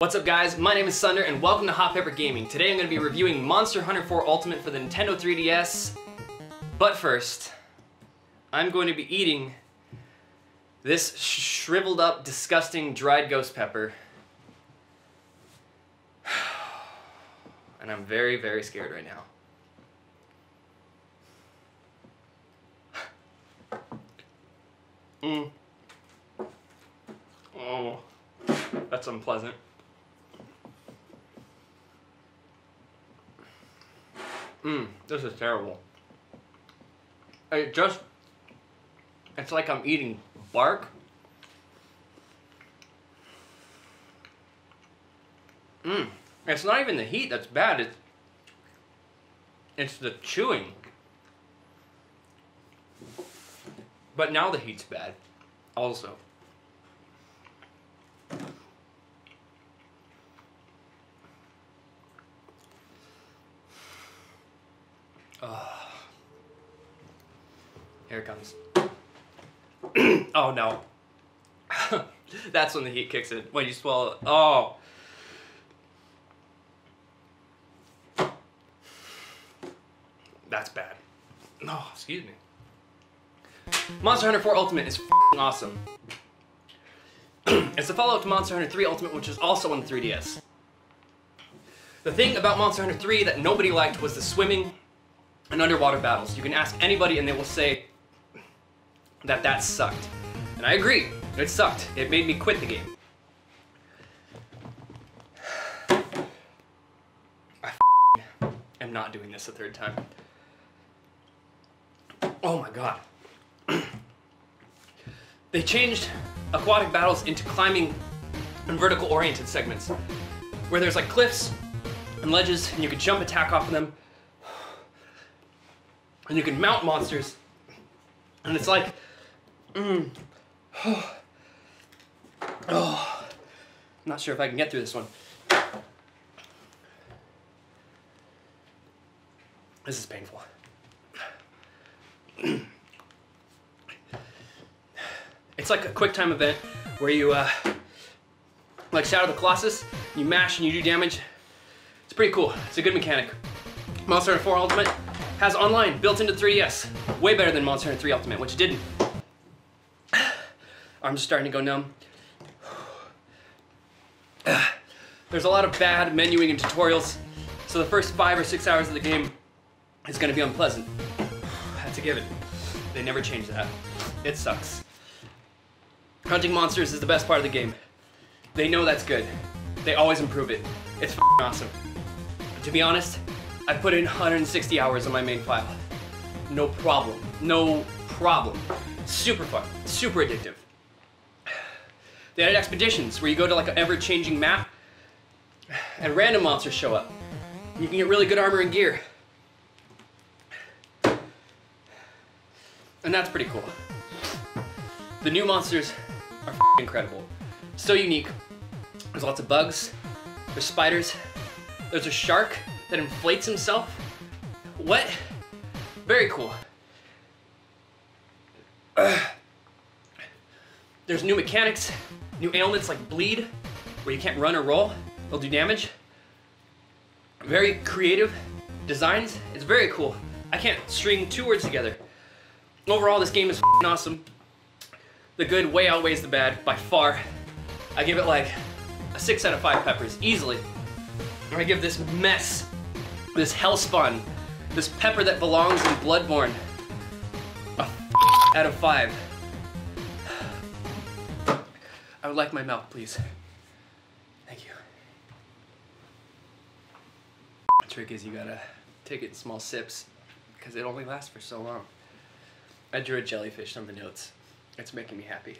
What's up guys, my name is Sunder and welcome to Hot Pepper Gaming. Today I'm going to be reviewing Monster Hunter 4 Ultimate for the Nintendo 3DS. But first, I'm going to be eating this shriveled up, disgusting, dried ghost pepper. And I'm very, very scared right now. Mmm. Oh, that's unpleasant. Mmm, this is terrible. It just, it's like I'm eating bark. Mmm, it's not even the heat that's bad, it's, it's the chewing. But now the heat's bad, also. Here it comes. oh no. That's when the heat kicks in. When you swallow it. Oh. That's bad. No, oh, excuse me. Monster Hunter 4 Ultimate is awesome. it's a follow-up to Monster Hunter 3 Ultimate, which is also on the 3DS. The thing about Monster Hunter 3 that nobody liked was the swimming and underwater battles. You can ask anybody and they will say that that sucked. And I agree, it sucked. It made me quit the game. I am not doing this a third time. Oh my god. they changed aquatic battles into climbing and vertical oriented segments where there's like cliffs and ledges and you can jump attack off of them and you can mount monsters and it's like mm, oh, oh, not sure if I can get through this one. This is painful. It's like a quick time event where you uh, like Shadow of the Colossus you mash and you do damage. It's pretty cool. It's a good mechanic. Monster Hunter 4 Ultimate has online, built into 3DS. Way better than Monster Hunter 3 Ultimate, which didn't. I'm just starting to go numb. There's a lot of bad menuing and tutorials, so the first five or six hours of the game is gonna be unpleasant. That's a given. They never change that. It sucks. Hunting monsters is the best part of the game. They know that's good. They always improve it. It's awesome. To be honest, I put in 160 hours on my main file. No problem. No problem. Super fun. Super addictive. They added expeditions where you go to like an ever-changing map and random monsters show up. You can get really good armor and gear. And that's pretty cool. The new monsters are incredible. So unique. There's lots of bugs. There's spiders. There's a shark that inflates himself? What? Very cool. Uh, there's new mechanics, new ailments like bleed, where you can't run or roll. They'll do damage. Very creative designs. It's very cool. I can't string two words together. Overall, this game is awesome. The good way outweighs the bad by far. I give it like a six out of five peppers, easily. I give this mess this hellspawn, this pepper that belongs in Bloodborne. A out of five. I would like my milk, please. Thank you. The trick is you gotta take it in small sips because it only lasts for so long. I drew a jellyfish on the notes. It's making me happy.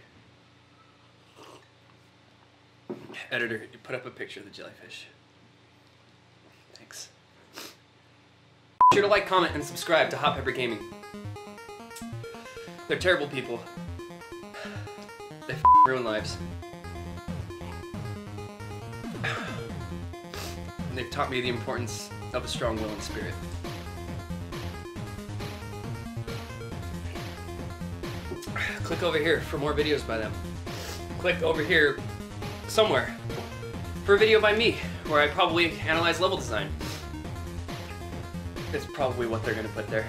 Editor, you put up a picture of the jellyfish. Thanks. Be sure to like, comment, and subscribe to Hot Pepper Gaming. They're terrible people. They ruin lives. They've taught me the importance of a strong will and spirit. Click over here for more videos by them. Click over here somewhere for a video by me, where I probably analyze level design. It's probably what they're gonna put there.